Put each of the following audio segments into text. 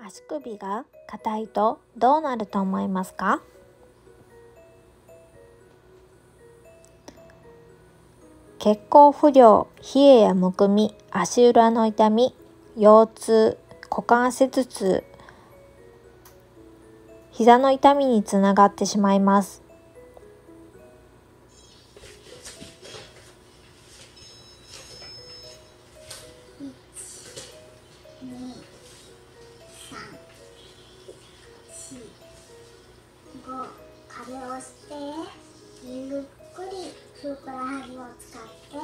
足首が硬いとどうなると思いますか？血行不良、冷えやむくみ、足裏の痛み、腰痛、股関節痛、膝の痛みにつながってしまいます。ゆっくりふくらはぎを使って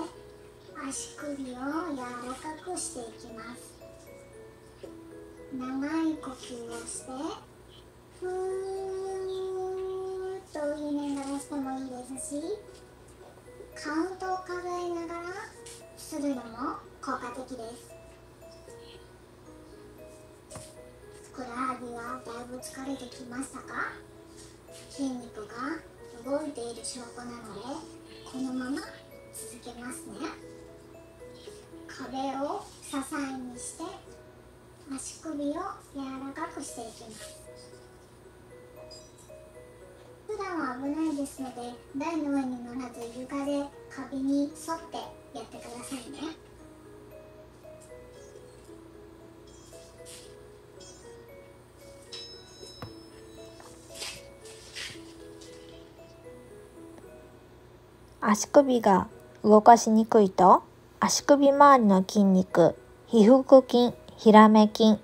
足首を柔らかくしていきます。長い呼吸をしてふーっと言いながらしてもいいですしカウントを数えながらするのも効果的です。ふくらはぎはだいぶ疲れてきましたか？筋肉が動いている証拠なのでこのまま続けますね。壁を支えにして足首を柔らかくしていきます。普段は危ないですので台の上に乗らず床で壁に沿ってやってくださいね。足首が動かしにくいと足首周りの筋肉皮腹筋ひらめ筋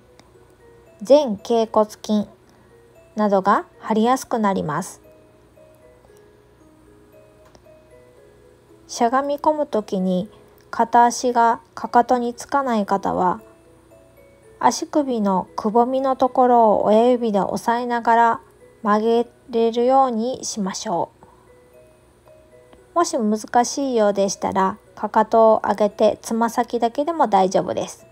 前脛骨筋などが張りやすくなりますしゃがみ込む時に片足がかかとにつかない方は足首のくぼみのところを親指で押さえながら曲げれるようにしましょう。もし難しいようでしたら、かかとを上げてつま先だけでも大丈夫です。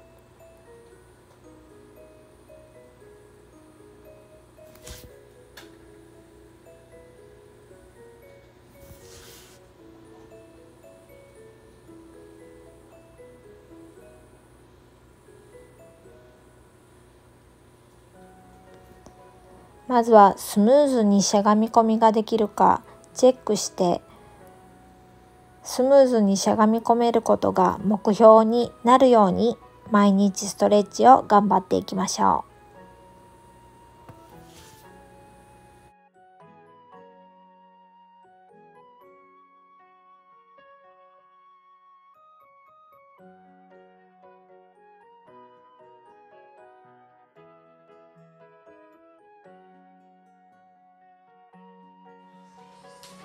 まずはスムーズにしゃがみ込みができるかチェックしてスムーズにしゃがみ込めることが目標になるように毎日ストレッチを頑張っていきましょう。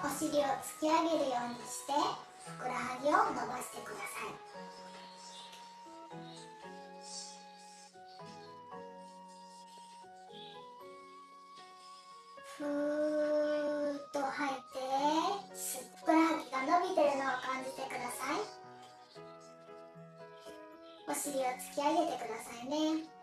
お尻を突き上げるようにしてふくらはぎを伸ばしてください。ふーっと吐いてふくらはぎが伸びてるのを感じてください。お尻を突き上げてくださいね。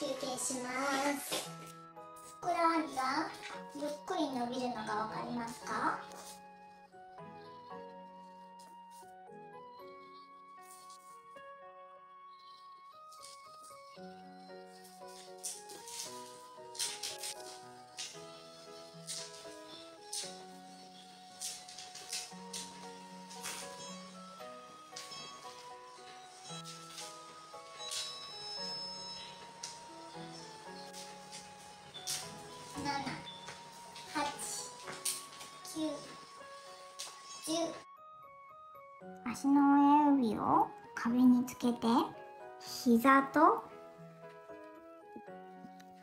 休憩します。ふくらはぎがゆっくり伸びるのがわかりますか？足の親指を壁につけて膝と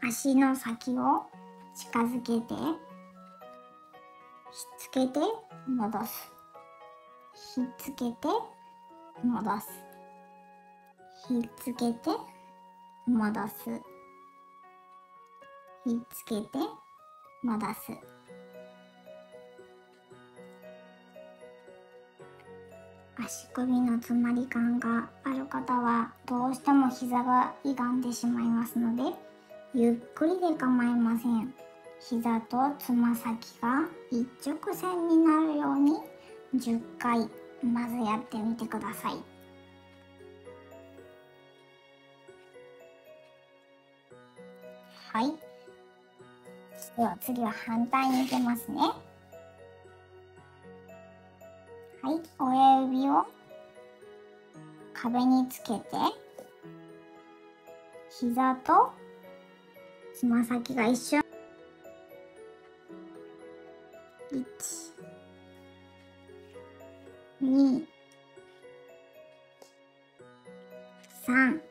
足の先を近づけてひっつけて戻す。ひっつけて戻す。ひっつけて戻す。ひっつけて戻す。足首の詰まり感がある方はどうしても膝が歪んでしまいますのでゆっくりで構いません。膝とつま先が一直線になるように10回まずやってみてください。はい。では次は反対にいますね。はい、親指を壁につけて、膝とつま先が一瞬。1、2、3、